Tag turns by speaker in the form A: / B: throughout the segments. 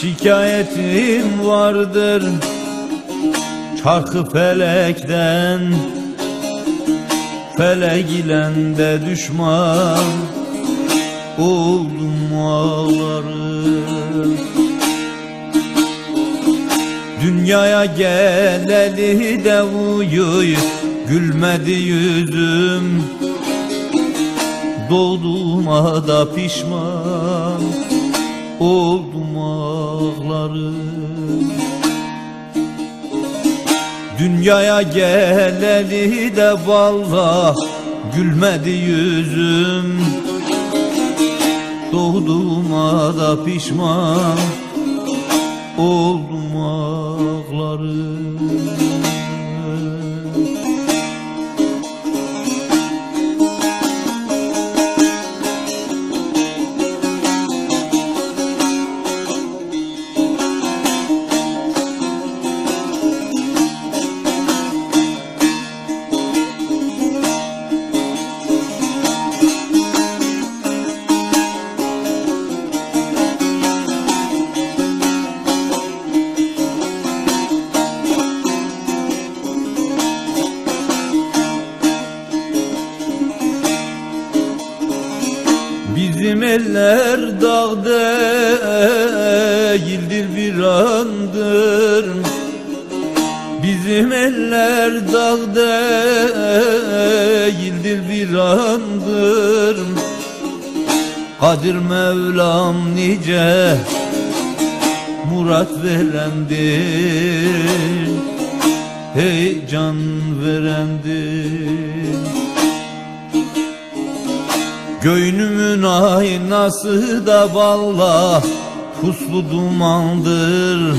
A: Şikayetim vardır. Çarkı felekten Felek ile de düşman Oldum ağlarım Dünyaya geleli de uyuy Gülmedi yüzüm. Doğduğuma da pişman Oldum ağlarım Dünyaya geleli de valla Gülmedi yüzüm. Doğduğuma da pişman Oldum ağlarım Bizim eller dağda değildir bir andır. Bizim eller dağda değildir bir andır. Kadir Mevlam nice murat verendir Hey can verendir Göynümün aynası da valla puslu dumandır.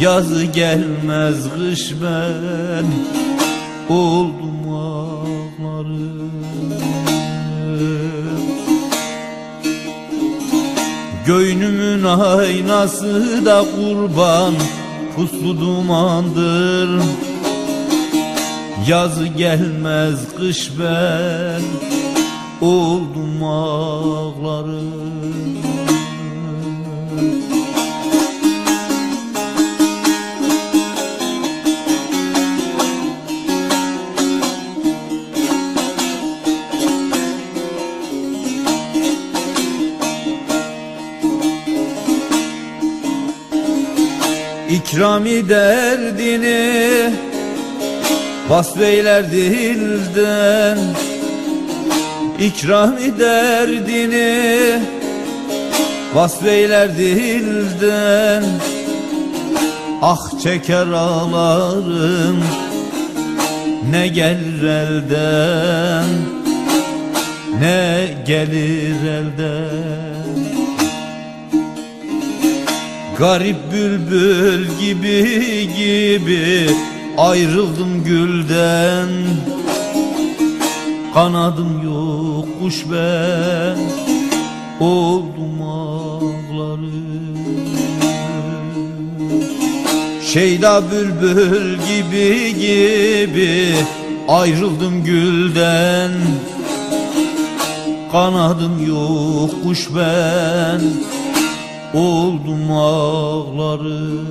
A: Yazı gelmez kış ben oldum ağlarım. Göynümün aynası da kurban puslu dumandır. Yazı gelmez kış ben oldum ağlarım. İkrami derdini Vasfeyler dilden İkrami derdini Vasfeyler dilden. Ah çeker ağlarım Ne gelir elden Ne gelir elden. Garip bülbül gibi gibi Ayrıldım gülden Kanadım yok kuş ben Oldum ağlarım Şeyda bülbül gibi gibi Ayrıldım gülden. Kanadım yok kuş ben. Oldum ağlarım